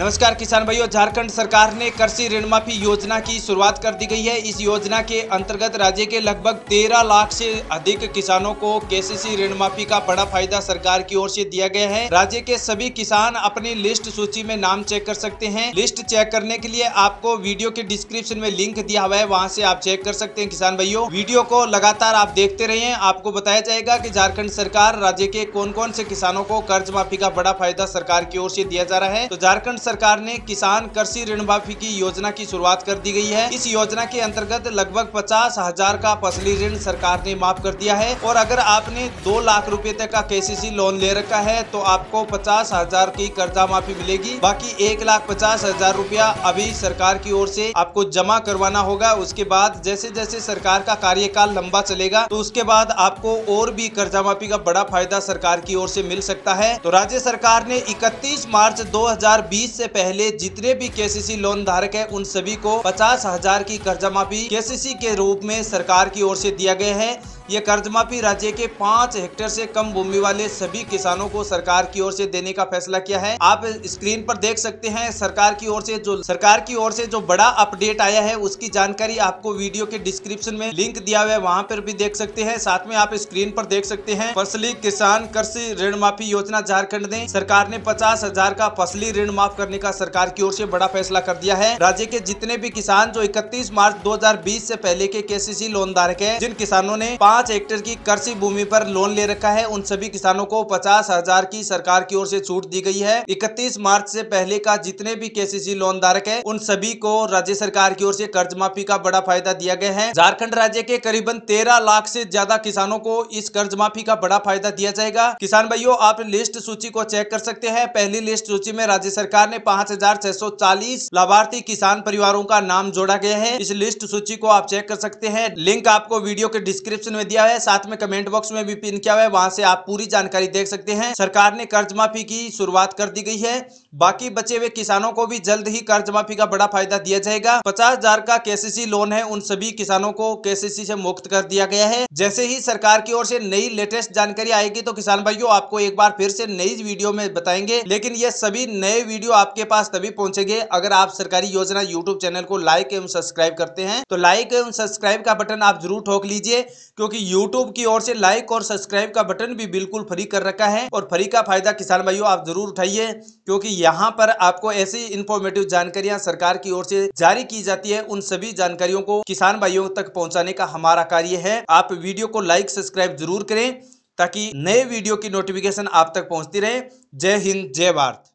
नमस्कार किसान भाइयों, झारखंड सरकार ने कृषि ऋण माफ़ी योजना की शुरुआत कर दी गई है। इस योजना के अंतर्गत राज्य के लगभग 13 लाख से अधिक किसानों को केसीसी ऋण माफ़ी का बड़ा फ़ायदा सरकार की ओर से दिया गया है। राज्य के सभी किसान अपनी लिस्ट सूची में नाम चेक कर सकते हैं। लिस्ट चेक करने के लिए आपको वीडियो के डिस्क्रिप्शन में लिंक दिया हुआ है, वहाँ से आप चेक कर सकते हैं किसान भाइयों। वीडियो को लगातार आप देखते रहिए। आपको बताया जाएगा की झारखण्ड सरकार राज्य के कौन कौन से किसानों को कर्ज माफ़ी का बड़ा फ़ायदा सरकार की ओर से दिया जा रहा है। तो झारखंड सरकार ने किसान कृषि ऋण माफ़ी की योजना की शुरुआत कर दी गई है। इस योजना के अंतर्गत लगभग पचास हज़ार का फसली ऋण सरकार ने माफ़ कर दिया है और अगर आपने दो लाख रुपए तक का केसीसी लोन ले रखा है तो आपको पचास हज़ार की कर्जा माफ़ी मिलेगी। बाकी एक लाख पचास हज़ार रूपया अभी सरकार की ओर ऐसी आपको जमा करवाना होगा। उसके बाद जैसे जैसे सरकार का कार्यकाल लंबा चलेगा तो उसके बाद आपको और भी कर्जा माफ़ी का बड़ा फ़ायदा सरकार की ओर ऐसी मिल सकता है। तो राज्य सरकार ने 31 मार्च 2020 इससे पहले जितने भी केसीसी लोन धारक है, उन सभी को पचास हज़ार की कर्जा माफ़ी केसीसी के रूप में सरकार की ओर से दिया गया है। ये कर्ज माफ़ी राज्य के पाँच हेक्टेयर से कम भूमि वाले सभी किसानों को सरकार की ओर से देने का फैसला किया है। आप स्क्रीन पर देख सकते हैं सरकार की ओर से जो सरकार की ओर से जो बड़ा अपडेट आया है, उसकी जानकारी आपको वीडियो के डिस्क्रिप्शन में लिंक दिया हुआ है, वहाँ पर भी देख सकते हैं। साथ में आप स्क्रीन पर देख सकते हैं, फसली किसान कृषि ऋण माफ़ी योजना झारखंड ने सरकार ने पचास हज़ार का फसली ऋण माफ़ करने का सरकार की ओर से बड़ा फैसला कर दिया है। राज्य के जितने भी किसान जो इकतीस मार्च दो से पहले के केसीसी लोन धारक है, जिन किसानों ने पाँच पाँच हेक्टेयर की कृषि भूमि पर लोन ले रखा है। उन सभी किसानों को पचास हज़ार की सरकार की ओर से छूट दी गई है। इकतीस मार्च से पहले का जितने भी केसीसी लोन धारक है, उन सभी को राज्य सरकार की ओर से कर्ज माफ़ी का बड़ा फ़ायदा दिया गया है। झारखंड राज्य के करीबन तेरह लाख से ज़्यादा किसानों को इस कर्ज माफ़ी का बड़ा फ़ायदा दिया जाएगा। किसान भाइयों, आप लिस्ट सूची को चेक कर सकते हैं। पहली लिस्ट सूची में राज्य सरकार ने पाँच हज़ार छह सौ चालीस लाभार्थी किसान परिवारों का नाम जोड़ा गया है। इस लिस्ट सूची को आप चेक कर सकते हैं। लिंक आपको वीडियो के डिस्क्रिप्शन में दिया है। साथ में कमेंट बॉक्स में भी पिन किया हुआ है। वहाँ से आप पूरी जानकारी देख सकते हैं। सरकार ने कर्ज माफ़ी की शुरुआत कर दी गई है। बाकी बचे हुए किसानों को भी जल्द ही कर्ज माफ़ी का बड़ा फ़ायदा दिया जाएगा। पचास हज़ार का केसीसी लोन है। उन सभी किसानों को केसीसी से मुक्त कर दिया गया है। जैसे ही सरकार की ओर से नई लेटेस्ट जानकारी आएगी तो किसान भाइयों, आपको एक बार फिर से नई वीडियो में बताएँगे। लेकिन ये सभी नए वीडियो आपके पास तभी पहुँचेंगे अगर आप सरकारी योजना यूट्यूब चैनल को लाइक एवं सब्सक्राइब करते हैं। तो लाइक एवं सब्सक्राइब का बटन आप ज़रूर ठोक लीजिए, क्योंकि यूट्यूब की ओर से लाइक और सब्सक्राइब का बटन भी बिल्कुल फ्री कर रखा है और फ्री का फ़ायदा किसान भाइयों, आप ज़रूर उठाइए, क्योंकि यहाँ पर आपको ऐसी इन्फॉर्मेटिव जानकारियाँ सरकार की ओर से जारी की जाती है। उन सभी जानकारियों को किसान भाइयों तक पहुँचाने का हमारा कार्य है। आप वीडियो को लाइक सब्सक्राइब ज़रूर करें ताकि नए वीडियो की नोटिफिकेशन आप तक पहुँचती रहे। जय हिंद, जय भारत।